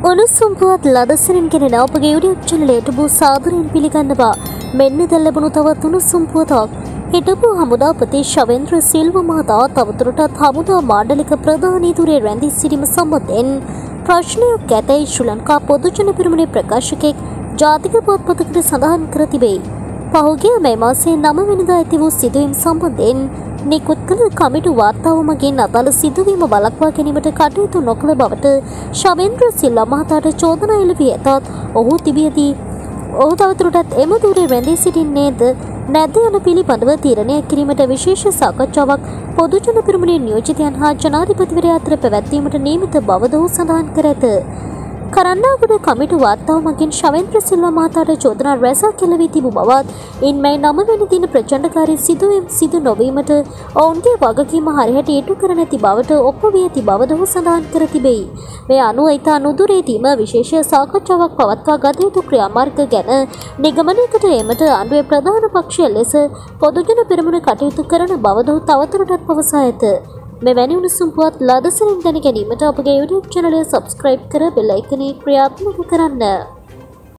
උණුසුම් පුවත් ලදසරින් කෙනෙන අපගේ යුඩියුබ් චැනලයට බූ සාදරයෙන් පිළිගන්නවා මෙන්න දැන් ලැබුණු තවත් උණුසුම් පුවතක් හිටපු හමුදාපති ශවෙන්ද්‍ර සිල්ව මහතා තවදුරටත් හමුදා මාඩලික ප්‍රධානීතුරේ රැඳී සිටීම සම්බන්ධයෙන් ප්‍රශ්නයක් ඇතැයි ශ්‍රී ලංකා පොදුජන පිරිමුණේ ප්‍රකාශකෙක් ජාතික පුවත්පතකට සඳහන් කර තිබේ. පහුගිය මේ මාසයේ නම වෙනිදා ඇති වූ සිදුවීම් සම්බන්ධයෙන් නිකුත් කළ කමිටු වාර්තාව මගින් අදාළ සිදුවීම වළක්වා ගැනීමට කටයුතු නොකළ බවට ශවෙන්ද්‍ර සිල්වා මහතාට චෝදනා එල්ල වී ඇතත් ඔහු තිබියදී ඔහු තවතුරටත් එම දුරේ රැඳී සිටින්නේද නැද්ද යන පිළිබඳව තීරණය කිරීමට විශේෂ සාකච්ඡාවක් පොදුජන පිරිමුණේ නියෝජිතයන් හා ජනාධිපතිවරයා අතර පැවැත්වීමට නියමිත බවද ඔහු සඳහන් කර ඇත. කරන්නාගොඩ කමිටු වාර්තාව මගින් ශවෙන්ද්‍ර සිල්වා මහතාට චෝදනා රැසක් කෙලවී තිබූ බවත් ඉන් මේ නවවැනි දින ප්‍රචණ්ඩකාරී සිදුවීම් සිදු නොවීමට ඔවුන්ගේ වගකීම හරියට ඉටු කර නැති බවට ඔප්පු වී ඇති බවද ඔහු සඳහන් කර තිබෙයි. මේ අනුව ඉතා නුදුරේදීම විශේෂ සාකච්ඡාවක් පවත්වා ගත යුතු ක්‍රියාමාර්ග ගැන නිගමනයකට ඒමට ආණ්ඩුවේ ප්‍රධාන පක්ෂය ලෙස පොදුජන පෙරමුණ කටයුතු කරන බවද ඔහු තවදුරටත් පවසා ඇත. මෙවැනි උණුසුම් පුවත් ලදසරින් දැන ගැනීමට අපගේ YouTube චැනලය සබස්ක්‍රයිබ් කර බෙල් අයිකනේ ක්‍රියාත්මක කරන්න.